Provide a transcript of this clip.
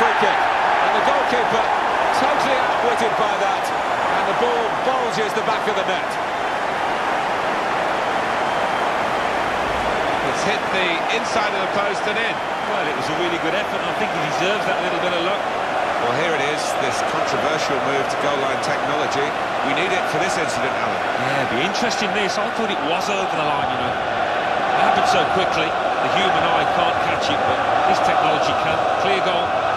free kick. And the goalkeeper totally outwitted by that. And the ball bulges the back of the net. It's hit the inside of the post and in. Well, it was a really good effort. I think he deserves that little bit of luck. Well, here it is, this controversial move to goal line technology. We need it for this incident, Alan. Yeah, it'd be interesting this. I thought it was over the line, you know. It happened so quickly, the human eye can't catch it, but this technology can. Clear goal.